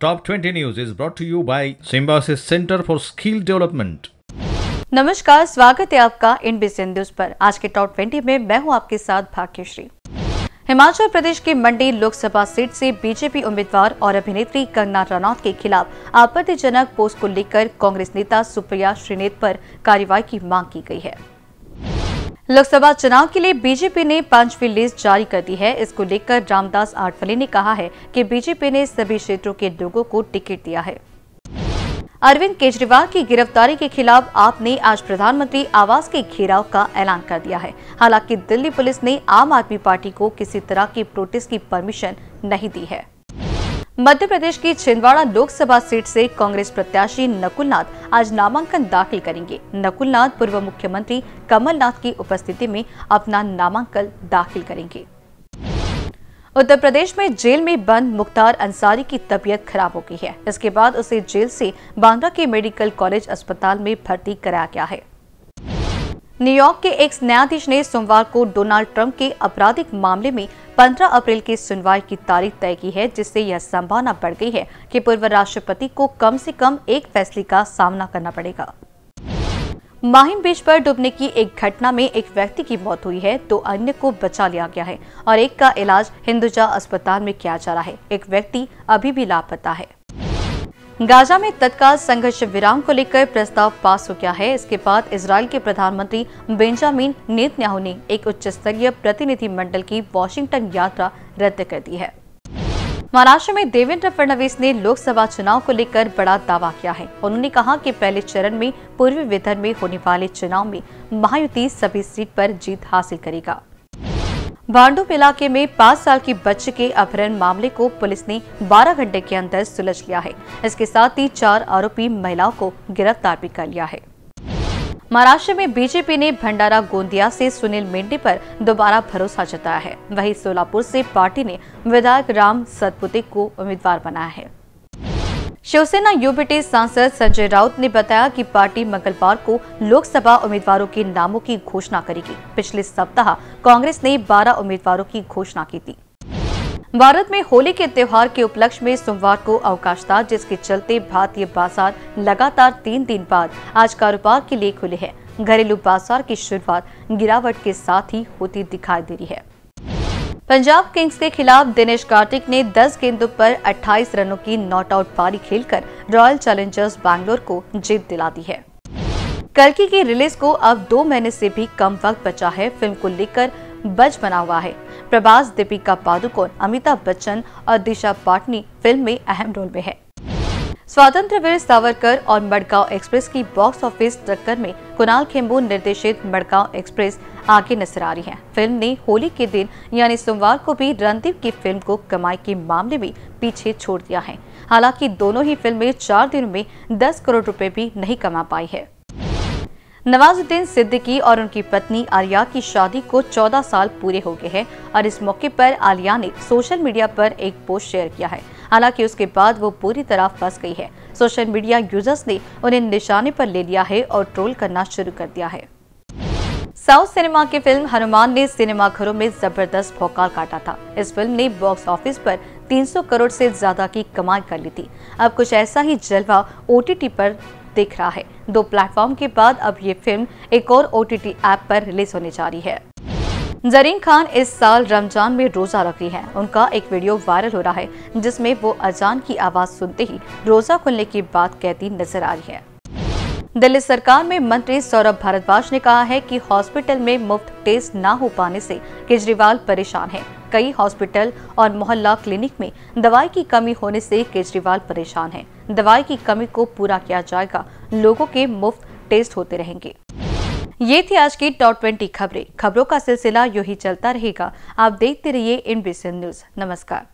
Top 20 News is brought to you by Symbiosis Center for Skill Development. नमस्कार, स्वागत है आपका इन बिजन न्यूज़ पर। आज के टॉप 20 में मैं हूँ आपके साथ भाग्यश्री। हिमाचल प्रदेश की मंडी लोकसभा सीट से बीजेपी उम्मीदवार और अभिनेत्री कंगना रनौत के खिलाफ आपत्तिजनक पोस्ट को लेकर कांग्रेस नेता सुप्रिया श्रीनेत पर कार्रवाई की मांग की गई है। लोकसभा चुनाव के लिए बीजेपी ने पांचवी लिस्ट जारी कर दी है। इसको लेकर रामदास आठवले ने कहा है कि बीजेपी ने सभी क्षेत्रों के लोगों को टिकट दिया है। अरविंद केजरीवाल की गिरफ्तारी के खिलाफ आपने आज प्रधानमंत्री आवास के घेराव का ऐलान कर दिया है। हालाँकि दिल्ली पुलिस ने आम आदमी पार्टी को किसी तरह की प्रोटेस्ट की परमिशन नहीं दी है। मध्य प्रदेश की छिंदवाड़ा लोकसभा सीट से कांग्रेस प्रत्याशी नकुलनाथ आज नामांकन दाखिल करेंगे। नकुलनाथ पूर्व मुख्यमंत्री कमलनाथ की उपस्थिति में अपना नामांकन दाखिल करेंगे। उत्तर प्रदेश में जेल में बंद मुख्तार अंसारी की तबीयत खराब हो गई है। इसके बाद उसे जेल से बांद्रा के मेडिकल कॉलेज अस्पताल में भर्ती कराया गया है। न्यूयॉर्क के एक न्यायाधीश ने सोमवार को डोनाल्ड ट्रंप के आपराधिक मामले में 15 अप्रैल की सुनवाई की तारीख तय की है, जिससे यह संभावना बढ़ गई है कि पूर्व राष्ट्रपति को कम से कम एक फैसले का सामना करना पड़ेगा। माहिम बीच पर डूबने की एक घटना में एक व्यक्ति की मौत हुई है तो अन्य को बचा लिया गया है और एक का इलाज हिंदुजा अस्पताल में किया जा रहा है। एक व्यक्ति अभी भी लापता है। गाजा में तत्काल संघर्ष विराम को लेकर प्रस्ताव पास हो गया है। इसके बाद इसराइल के प्रधानमंत्री बेंजामिन नेतन्याहू ने एक उच्च स्तरीय प्रतिनिधि मंडल की वॉशिंगटन यात्रा रद्द कर दी है। महाराष्ट्र में देवेंद्र फडणवीस ने लोकसभा चुनाव को लेकर बड़ा दावा किया है। उन्होंने कहा कि पहले चरण में, पूर्वी विदर्भ में होने वाले चुनाव में महायुति सभी सीट पर जीत हासिल करेगा। भांडुप इलाके में पाँच साल की बच्चे के अपहरण मामले को पुलिस ने 12 घंटे के अंदर सुलझ लिया है। इसके साथ ही चार आरोपी महिलाओं को गिरफ़्तार भी कर लिया है। महाराष्ट्र में बीजेपी ने भंडारा गोंदिया से सुनील मेंढे पर दोबारा भरोसा जताया है। वहीं सोलापुर से पार्टी ने विधायक राम सतपुते को उम्मीदवार बनाया है। शिवसेना यूबीटी सांसद संजय राउत ने बताया कि पार्टी मंगलवार को लोकसभा उम्मीदवारों के नामों की घोषणा करेगी। पिछले सप्ताह कांग्रेस ने 12 उम्मीदवारों की घोषणा की थी। भारत में होली के त्योहार के उपलक्ष्य में सोमवार को अवकाश था, जिसके चलते भारतीय बाज़ार लगातार तीन दिन बाद आज कारोबार के लिए खुले हैं। घरेलू बाज़ार की शुरुआत गिरावट के साथ ही होती दिखाई दे रही है। पंजाब किंग्स के खिलाफ दिनेश कार्तिक ने 10 गेंदों पर 28 रनों की नॉट आउट पारी खेलकर रॉयल चैलेंजर्स बैंगलोर को जीत दिला दी है। कल्कि की रिलीज़ को अब दो महीने से भी कम वक्त बचा है, फ़िल्म को लेकर बज बना हुआ है। प्रभास, दीपिका पादुकोण, अमिताभ बच्चन और दिशा पाटनी फ़िल्म में अहम रोल में है। स्वतंत्र वीर सावरकर और मडगांव एक्सप्रेस की बॉक्स ऑफ़िस टक्कर में कुणाल खेम्बू निर्देशित मडगांव एक्सप्रेस आगे नज़र आ रही है। फ़िल्म ने होली के दिन यानी सोमवार को भी रणदीप की फ़िल्म को कमाई के मामले में पीछे छोड़ दिया है। हालाँकि दोनों ही फ़िल्में चार दिनों में 10 करोड़ रुपए भी नहीं कमा पाई है। नवाजुद्दीन सिद्दीकी और उनकी पत्नी आलिया की शादी को 14 साल पूरे हो गए हैं और इस मौके पर आलिया ने सोशल मीडिया पर एक पोस्ट शेयर किया है। हालाँकि उसके बाद वो पूरी तरह फंस गई है। सोशल मीडिया यूज़र्स ने उन्हें निशाने पर ले लिया है और ट्रोल करना शुरू कर दिया है। साउथ सिनेमा की फ़िल्म हनुमान ने सिनेमाघरों में ज़बरदस्त भौकाल काटा था। इस फ़िल्म ने बॉक्स ऑफ़िस पर 300 करोड़ से ज़्यादा की कमाई कर ली थी। अब कुछ ऐसा ही जलवा ओटीटी पर दिख रहा है। दो प्लेटफॉर्म के बाद अब ये फ़िल्म एक और ओ ऐप पर रिलीज़ होने जा रही है। जरीन खान इस साल रमज़ान में रोजा रख रही है। उनका एक वीडियो वायरल हो रहा है, जिसमें वो अजान की आवाज़ सुनते ही रोजा खुलने की बात कहती नज़र आ रही है। दिल्ली सरकार में मंत्री सौरभ भारद्वाज ने कहा है कि हॉस्पिटल में मुफ़्त टेस्ट न हो पाने से केजरीवाल परेशान है। कई हॉस्पिटल और मोहल्ला क्लिनिक में दवाई की कमी होने से केजरीवाल परेशान है। दवाई की कमी को पूरा किया जाएगा, लोगों के मुफ़्त टेस्ट होते रहेंगे। ये थी आज की टॉप ट्वेंटी खबरें। खबरों का सिलसिला यू ही चलता रहेगा। आप देखते रहिए इन न्यूज़ नमस्कार।